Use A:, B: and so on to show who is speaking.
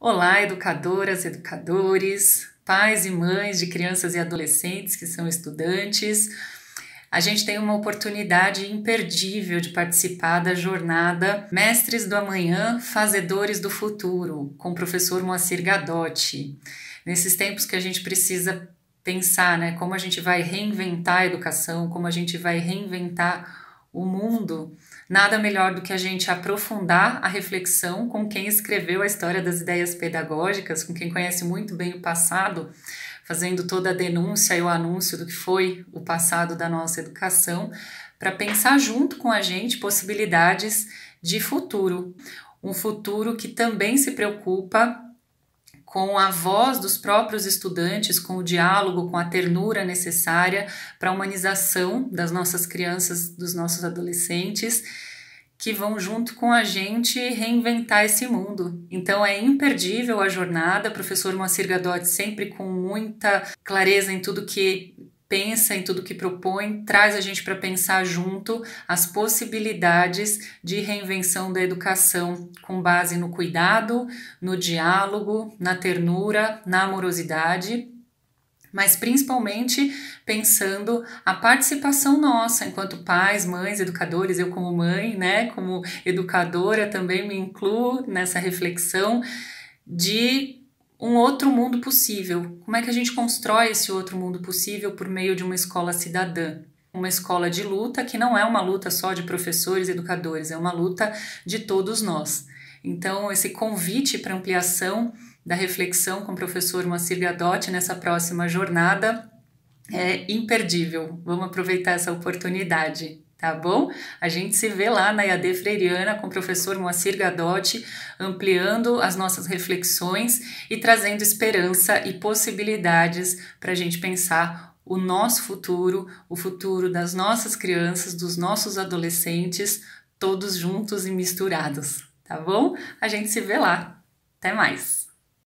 A: Olá, educadoras, educadores, pais e mães de crianças e adolescentes que são estudantes. A gente tem uma oportunidade imperdível de participar da jornada Mestres do Amanhã, Fazedores do Futuro, com o professor Moacir Gadotti. Nesses tempos que a gente precisa pensar, né, como a gente vai reinventar a educação, como a gente vai reinventar o mundo, nada melhor do que a gente aprofundar a reflexão com quem escreveu a história das ideias pedagógicas, com quem conhece muito bem o passado, fazendo toda a denúncia e o anúncio do que foi o passado da nossa educação, para pensar junto com a gente possibilidades de futuro. Um futuro que também se preocupa com a voz dos próprios estudantes, com o diálogo, com a ternura necessária para a humanização das nossas crianças, dos nossos adolescentes, que vão junto com a gente reinventar esse mundo. Então é imperdível a jornada, professor Moacir Gadotti sempre com muita clareza em tudo que pensa em tudo que propõe, traz a gente para pensar junto as possibilidades de reinvenção da educação com base no cuidado, no diálogo, na ternura, na amorosidade, mas principalmente pensando a participação nossa enquanto pais, mães, educadores, eu como mãe, né, como educadora também me incluo nessa reflexão de um outro mundo possível. Como é que a gente constrói esse outro mundo possível por meio de uma escola cidadã? Uma escola de luta que não é uma luta só de professores e educadores, é uma luta de todos nós. Então, esse convite para ampliação da reflexão com o professor Moacir Gadotti nessa próxima jornada é imperdível. Vamos aproveitar essa oportunidade tá bom? A gente se vê lá na IAD Freiriana com o professor Moacir Gadotti, ampliando as nossas reflexões e trazendo esperança e possibilidades para a gente pensar o nosso futuro, o futuro das nossas crianças, dos nossos adolescentes, todos juntos e misturados, tá bom? A gente se vê lá. Até mais!